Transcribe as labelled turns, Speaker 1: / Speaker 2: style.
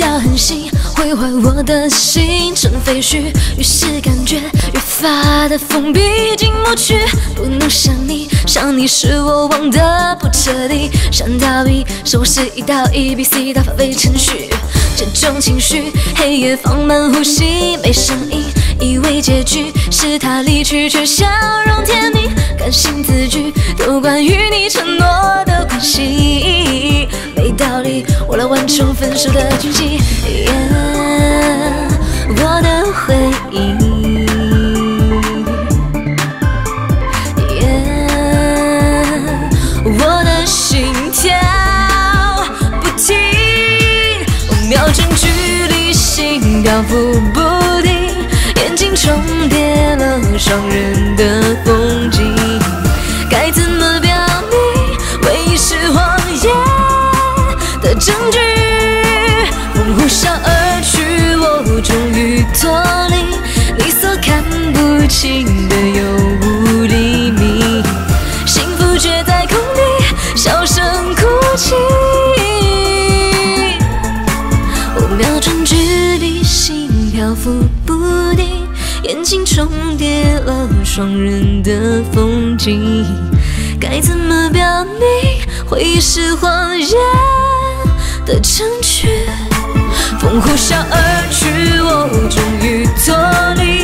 Speaker 1: 要狠心毁坏我的心，成废墟。于是感觉越发的封闭，进不去，不能想你，想你是我忘得不彻底，想逃避，收拾一道 E B C 的发挥程序。这种情绪，黑夜放慢呼吸，没声音，以为结局是他离去，却笑容甜蜜，感性字句都关于你承诺的完成分手的剧情。我的回忆，我的心跳不停，秒针距离心跳浮不定，眼睛重叠了双人的不清的有无厘米，幸福却在空里小声哭泣。五秒钟距离，心漂浮不定，眼睛重叠了双人的风景，该怎么表明回忆是谎言的证据？风呼啸而去，我终于脱离